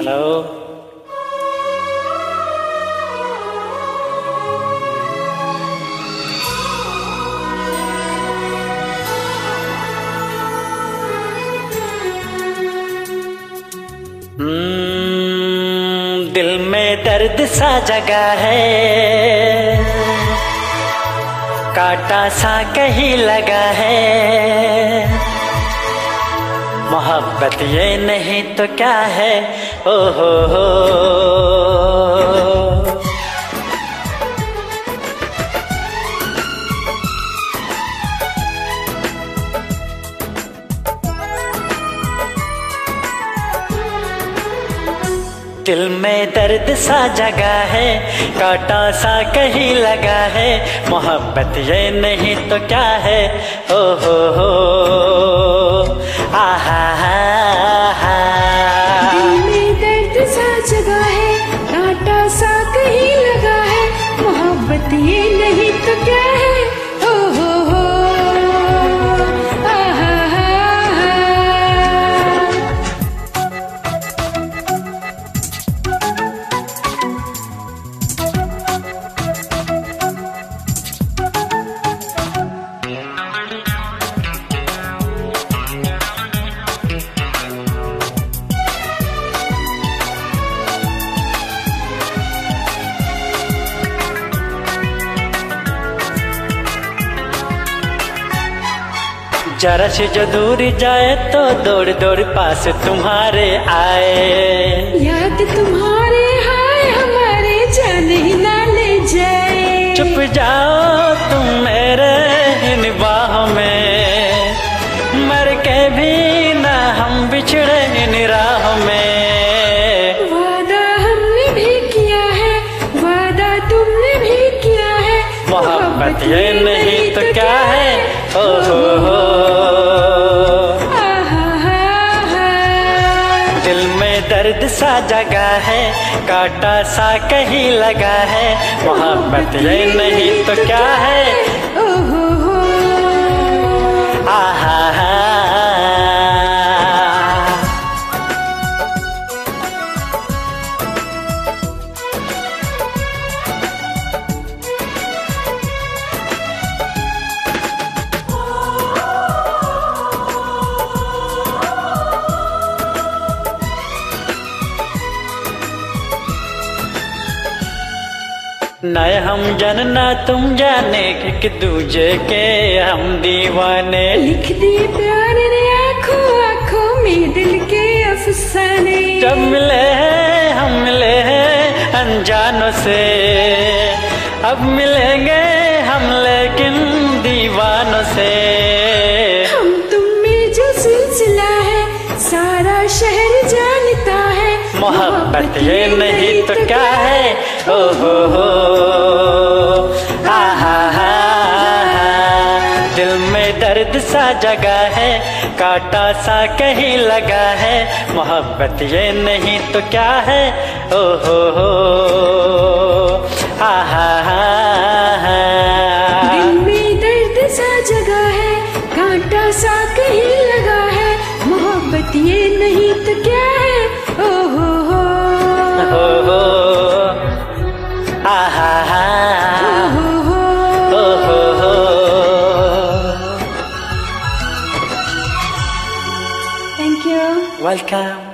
Hello हम्म, दिल में दर्द सा जगा है। काटा सा कहीं लगा है। मोहब्बत ये नहीं तो क्या है? ओ हो। हो दिल में दर्द सा जगा है, काटा सा कहीं लगा है, मोहब्बत ये नहीं तो क्या है? ओ हो हो। आहा हा, हा। जरा से जो दूर जाए तो दौड़ दौड़ पास तुम्हारे आए। याद तुम्हारे हाय हमारे जाने ही ना ले जाए। चुप जाओ तुम मेरे इन बाहों में। मर के भी ना हम बिछड़े इन राहों में। वादा हमने भी किया है वादा तुमने भी किया है। मोहब्बत ये नहीं तो क्या है? ओ हो हो। दर्द सा जगा है, काटा सा कहीं लगा है। मोहब्बत ये नहीं तो क्या है? नए हम जनना तुम जाने एक दूजे के हम दीवाने। लिख दी प्यार ने आँखों आँखों में दिल के अफसाने। जब मिले हैं हम मिले हैं अनजानों से। अब मिलेंगे हम लेकिन दीवानों से। हम तुम में जो सिलसिला है सारा शहर जानता है। मोहब्बत ये नहीं तो क्या है? हो हो हा, हा। दिल में दर्द सा जगा है काटा सा कहीं लगा है मोहब्बत ये नहीं तो क्या है ओ हो हो आहा हा, हा। al.